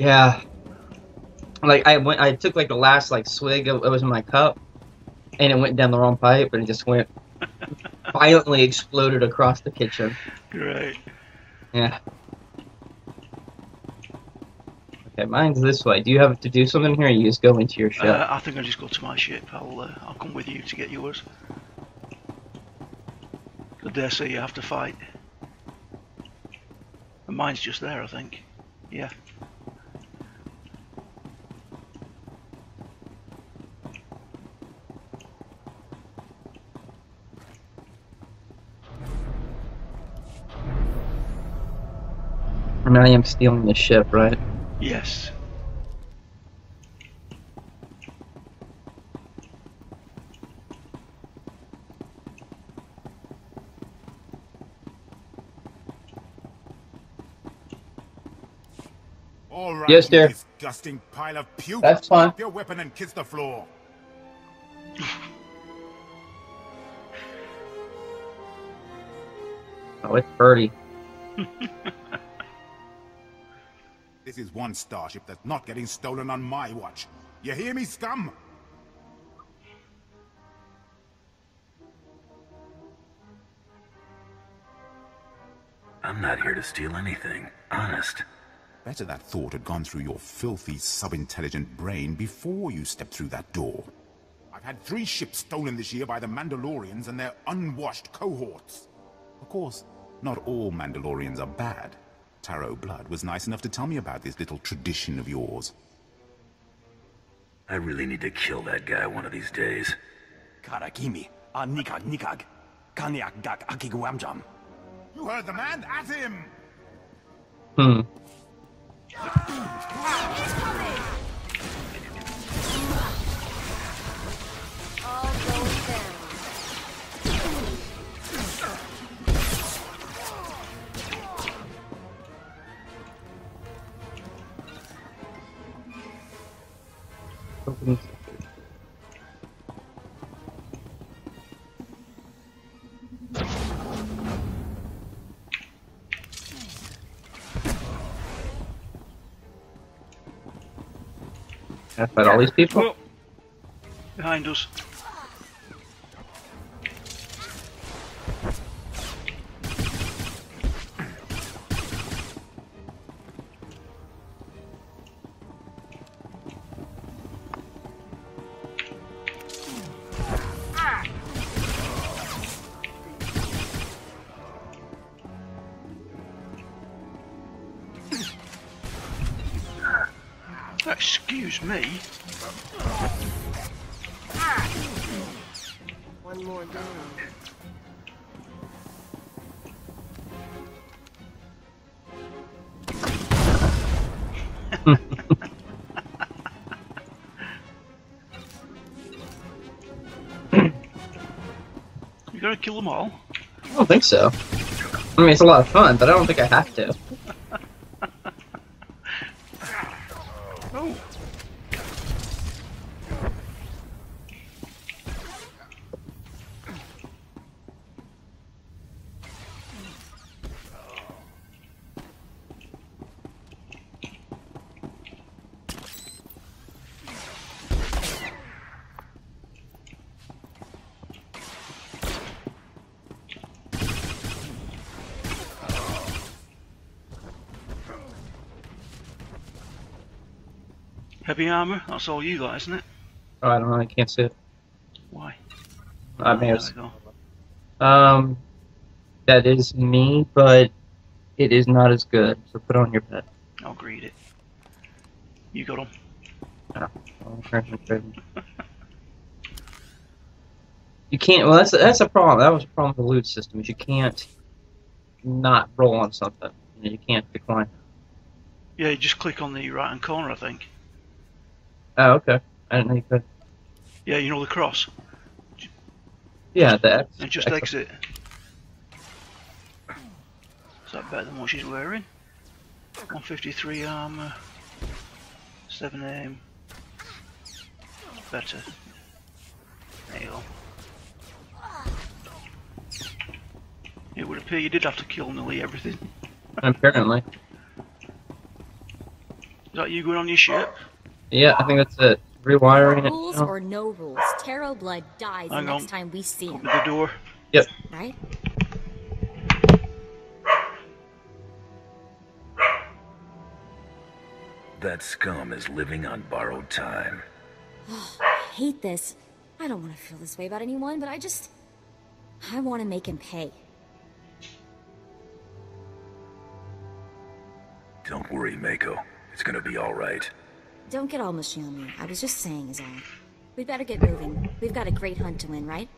Yeah. Like I went, I took like the last like swig. Of, it was in my cup, and it went down the wrong pipe, and it just went violently exploded across the kitchen. Great. Yeah. Okay, mine's this way. Do you have to do something here? Or you just go into your ship. Uh, I think I'll just go to my ship. I'll uh, I'll come with you to get yours. I dare say you have to fight. And mine's just there, I think. Yeah. I I am stealing the ship, right? Yes. All right, Yes, you dear. disgusting pile of puke. That's fine. Your weapon and kiss the floor. Oh, it's Birdie. This is one starship that's not getting stolen on my watch. You hear me, scum? I'm not here to steal anything. Honest. Better that thought had gone through your filthy, sub-intelligent brain before you stepped through that door. I've had three ships stolen this year by the Mandalorians and their unwashed cohorts. Of course, not all Mandalorians are bad. Tarro Blood was nice enough to tell me about this little tradition of yours. I really need to kill that guy one of these days. Karakimi, a nikag nikag, kanyak gak akiguamjam. You heard the man? At him! Hmm. I fight all these people? Oh, behind us. Excuse me. One more down. You gotta kill them all. I don't think so. I mean, it's a lot of fun, but I don't think I have to. Heavy armor, that's all you got, isn't it? Oh, I don't know. I can't see it. Why? I may there have. Um, that is me, but it is not as good. So put on your pet. I'll greet it. You got them. You can't. Well, that's that's a problem. That was a problem with the loot system. Is you can't not roll on something. You, know, you can't decline. Yeah, you just click on the right hand corner, I think. Oh, okay. I didn't know you could. Yeah, you know the cross. Yeah, that. And just exit. Is that better than what she's wearing? 153 armor. 7 aim. Better. There you go. It would appear you did have to kill nearly everything. Apparently. Is that you going on your ship? Yeah, I think that's it. Rewiring it. Rules or no rules, Tarro Blood dies the next on. time we see him, With the door. right? That scum is living on borrowed time. I hate this. I don't want to feel this way about anyone, but I just. I want to make him pay. Don't worry, Mako. It's gonna be alright. Don't get all mushy on me. I was just saying, is all. We'd better get moving. We've got a great hunt to win, right?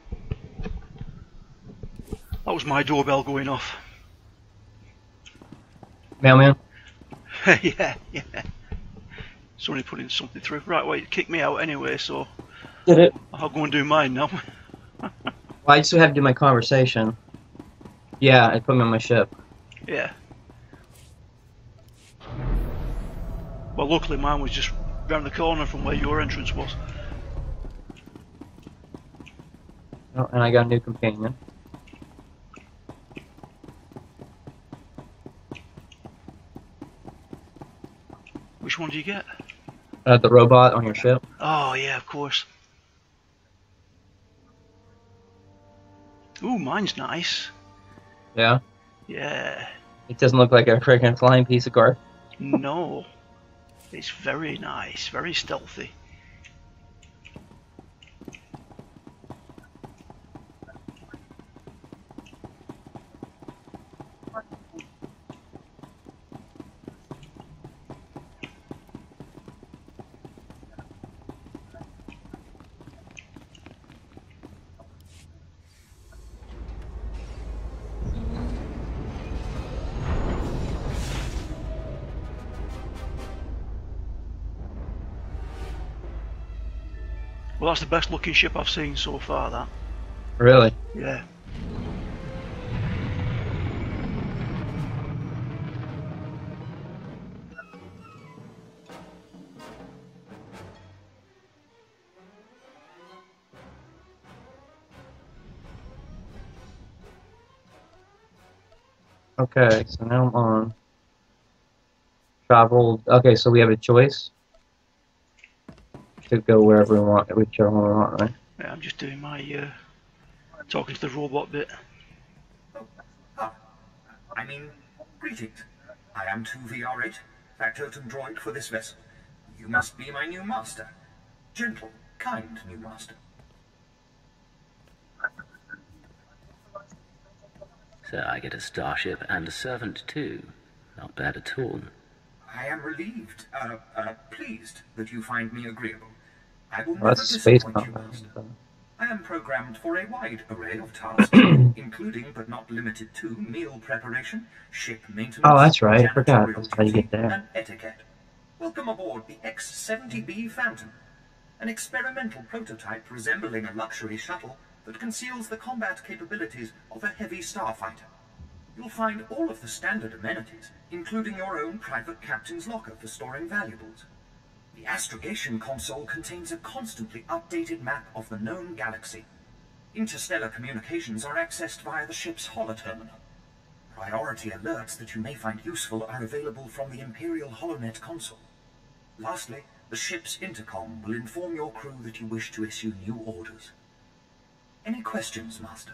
That was my doorbell going off. Mailman. yeah, yeah. Somebody putting something through. Right, wait, kick me out anyway, so Did it? I'll go and do mine now. Well, I still have to do my conversation. Yeah, I put me on my ship. yeah. Well, luckily mine was just round the corner from where your entrance was. Oh, and I got a new companion. Which one do you get? Uh, the robot on your ship. Oh, yeah, of course. Ooh, mine's nice. Yeah. Yeah. It doesn't look like a freaking flying piece of garbage. No. It's very nice, very stealthy. Well, that's the best looking ship I've seen so far, that. Really? Yeah. Okay, so now I'm on. Traveled. Okay, so we have a choice to go wherever we want, whichever one we want, right? Yeah, I'm just doing my uh, talking to the robot bit. Ah, I mean, greetings. I am 2VR8, factotum droid for this vessel. You must be my new master. Gentle, kind new master. So I get a starship and a servant too. Not bad at all. I am relieved, uh, uh, pleased that you find me agreeable. I will Well, never that's space disappoint you, combat. master. I am programmed for a wide array of tasks, including but not limited to meal preparation, ship maintenance, Oh, that's right. I forgot. That's how you get there. and etiquette. Welcome aboard the X-70B Phantom, an experimental prototype resembling a luxury shuttle that conceals the combat capabilities of a heavy starfighter. You'll find all of the standard amenities, including your own private captain's locker for storing valuables. The astrogation console contains a constantly updated map of the known galaxy. Interstellar communications are accessed via the ship's holoterminal. Priority alerts that you may find useful are available from the Imperial HoloNet console. Lastly, the ship's intercom will inform your crew that you wish to issue new orders. Any questions, Master?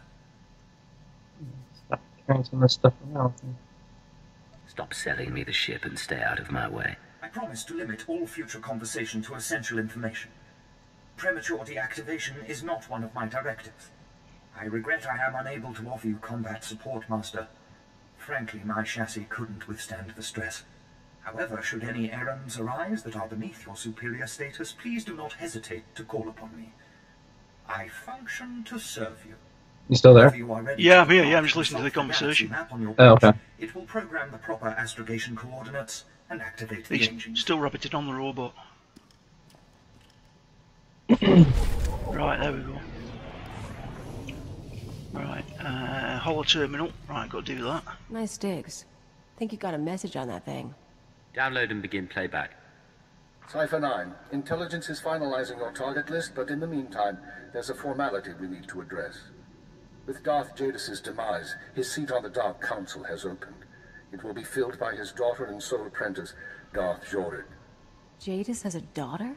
Stop carrying some of this stuff around. Stop selling me the ship and stay out of my way. I promise to limit all future conversation to essential information. Premature deactivation is not one of my directives. I regret I am unable to offer you combat support, Master. Frankly, my chassis couldn't withstand the stress. However, should any errands arise that are beneath your superior status, please do not hesitate to call upon me. I function to serve you. You still there? If you Yeah, I'm here, yeah, I'm just listening to the conversation. map on your Oh, okay. It will program the proper astrogation coordinates and activate the He's engine. still rabbited on the robot. right, there we go. Right, uh, holo terminal. Right, got to do that. Nice digs. Think you got a message on that thing. Download and begin playback. Cipher 9, intelligence is finalizing your target list, but in the meantime, there's a formality we need to address. With Darth Jadus' demise, his seat on the Dark Council has opened. It will be filled by his daughter and sole apprentice, Darth Zhorrid. Jadus has a daughter?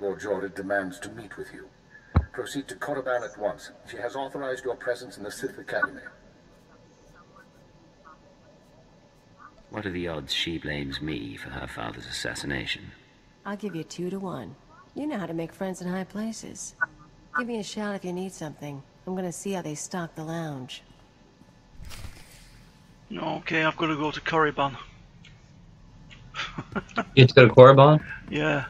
Lord Zhorrid demands to meet with you. Proceed to Korriban at once. She has authorized your presence in the Sith Academy. What are the odds she blames me for her father's assassination? I'll give you two to one. You know how to make friends in high places. Give me a shout if you need something. I'm gonna see how they stock the lounge. Okay, I've got to go to Korriban. You have to go to Korriban? Yeah.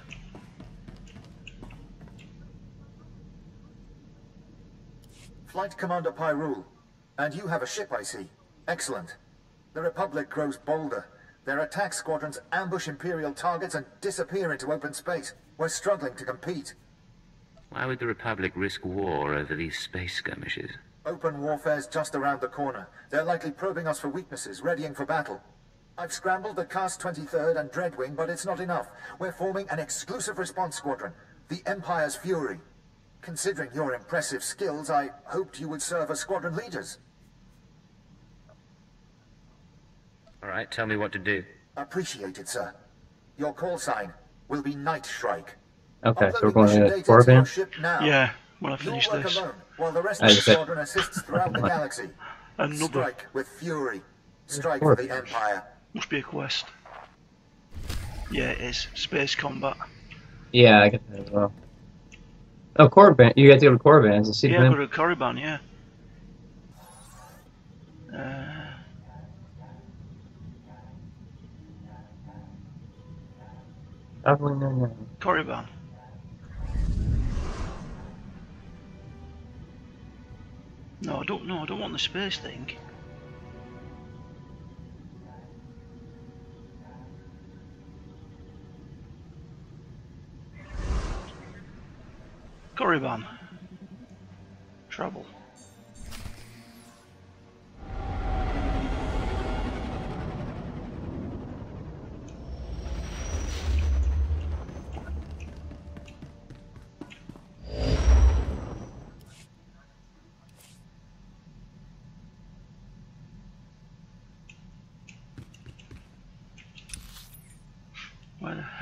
Flight Commander Pyrul. And you have a ship, I see. Excellent. The Republic grows bolder. Their attack squadrons ambush Imperial targets and disappear into open space. We're struggling to compete. Why would the Republic risk war over these space skirmishes? Open warfare's just around the corner. They're likely probing us for weaknesses, readying for battle. I've scrambled the Cast 23rd and Dreadwing, but it's not enough. We're forming an exclusive response squadron, the Empire's Fury. Considering your impressive skills, I hoped you would serve as squadron leaders. All right, tell me what to do. Appreciated, sir. Your call sign will be Night Shrike. Okay, so we're going to data to your ship now. Yeah, when I finish this. alone, while the rest of the just squadron assists throughout the galaxy. Another. Strike with fury. Strike for the Empire. Must be a quest. Yeah, it is. Space combat. Yeah, I get that as well. Oh, Korriban. You got to go to Korriban to see Yeah, them. go to Korriban, yeah. Uh, Probably no, no. Korriban. No, I don't know. I don't want the space thing. Korriban. Trouble.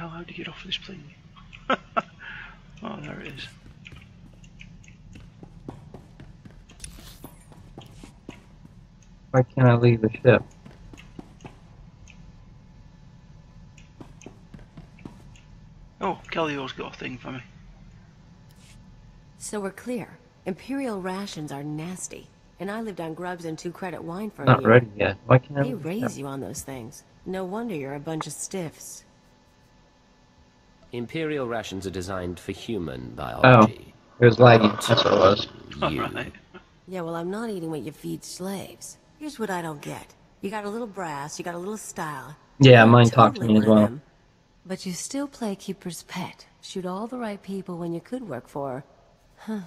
Hell, how do you get off this thing? oh, there it is. Why can't I leave the ship? Oh, Kaliyo's got a thing for me. So we're clear. Imperial rations are nasty. And I lived on grubs and two credit wine for a Not year. ready yet. Why can't I They raise you on those things. No wonder you're a bunch of stiffs. Imperial rations are designed for human oh, biology. Oh, it was laggy. That's what it was. You. Yeah, well, I'm not eating what you feed slaves. Here's what I don't get. You got a little brass, you got a little style. Yeah, You're mine talked to me as well. them. But you still play keeper's pet. Shoot all the right people when you could work for... Huh.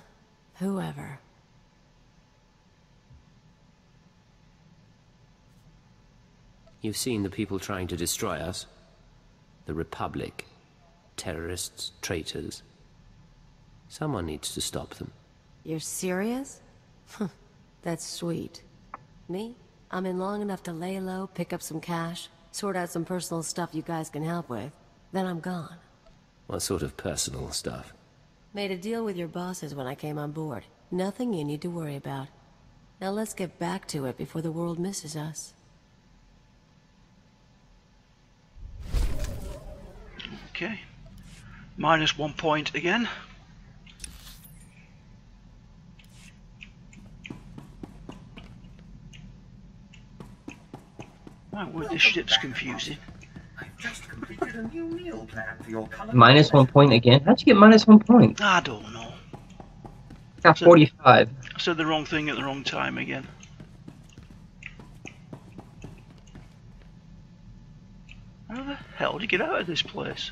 Whoever. You've seen the people trying to destroy us. The Republic. Terrorists, traitors. Someone needs to stop them. You're serious? That's sweet. Me? I'm in long enough to lay low, pick up some cash, sort out some personal stuff you guys can help with. Then I'm gone. What sort of personal stuff? Made a deal with your bosses when I came on board. Nothing you need to worry about. Now let's get back to it before the world misses us. Okay. Minus one point again. My word, this ship's confusing. I've just completed a new meal plan for your color. Minus one point again? How'd you get minus one point? I don't know. Got So- 45. I said the wrong thing at the wrong time again. How the hell did you get out of this place?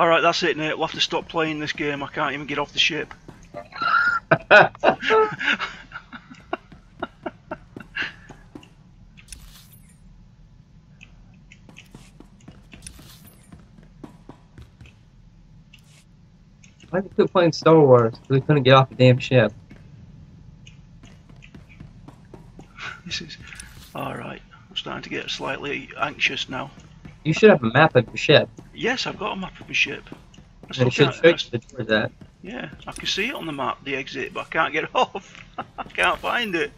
Alright, that's it, Nate. We'll have to stop playing this game. I can't even get off the ship. Why did quit playing Star Wars? Because We couldn't get off the damn ship. this is alright. I'm starting to get slightly anxious now. You should have a map of your ship. Yes, I've got a map of my ship. I And still should can't- I the that. Yeah, I can see it on the map, the exit, but I can't get off. I can't find it.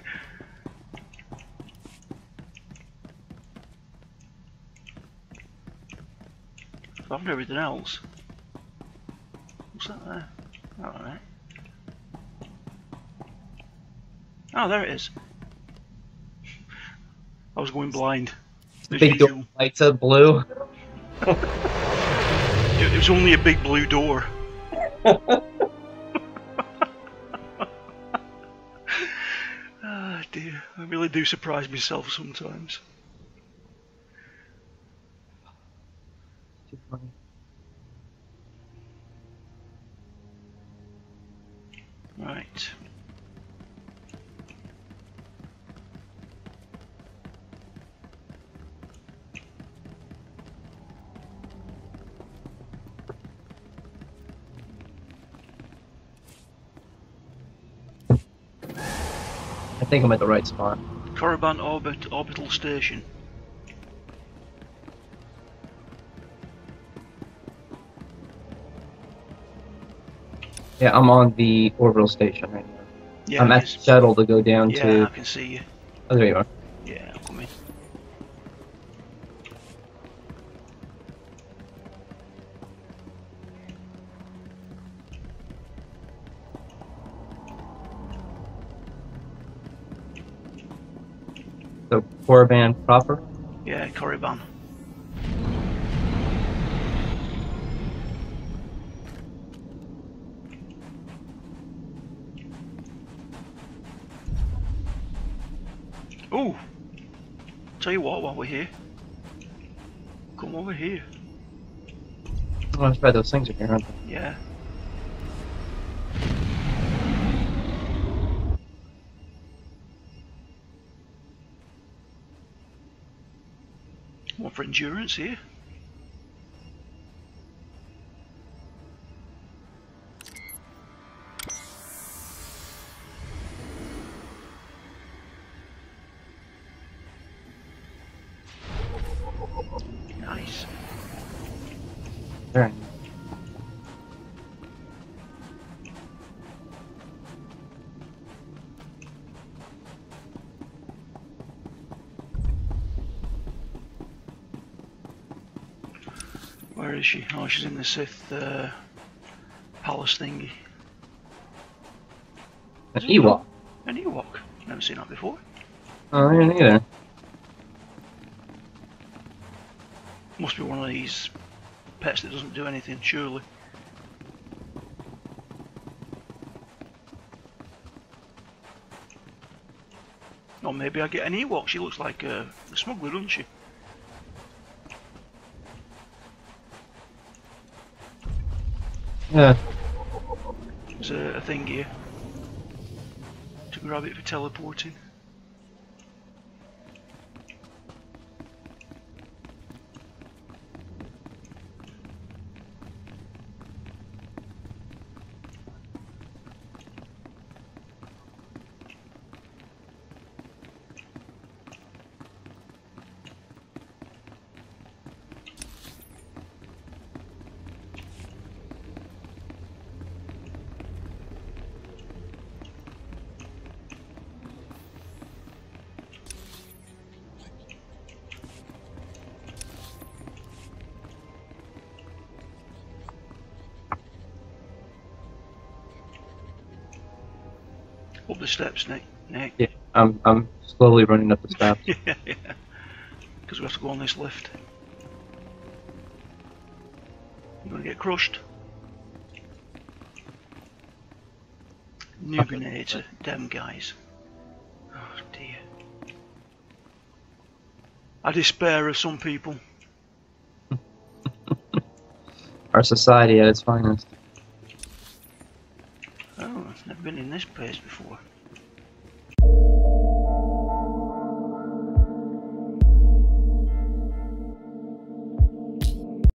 I've found everything else. What's that there? Alright. Oh, there it is. I was going blind. Big door lights up blue. It, was only a big blue door. Ah dear, I really do surprise myself sometimes. Too funny. Right. Think I'm at the right spot. Korriban Orbit Orbital Station. Yeah, I'm on the orbital station right now. Yeah, I'm at the shuttle to go down yeah, to. I can see you. Oh, there you are. The Korriban proper. Yeah, Korriban. Ooh! Tell you what, while we're here, come over here. Oh, that's right. Those things are here, aren't they? Yeah. For endurance here. Nice. Very she? Oh, she's in the Sith uh, palace thingy. An Ewok. An Ewok. Never seen that before. Oh, I didn't either. Must be one of these pets that doesn't do anything, surely. Or maybe I get an Ewok. She looks like a, a smuggler, doesn't she? Yeah. There's a, a thing here to grab it for teleporting. Up the steps, Nick. Nick. Yeah. I'm I'm slowly running up the steps. yeah, yeah. Because we have to go on this lift. You're gonna get crushed. New Nubinator, them guys. Oh dear. I despair of some people. Our society at its finest. Oh, I've never been in this place before.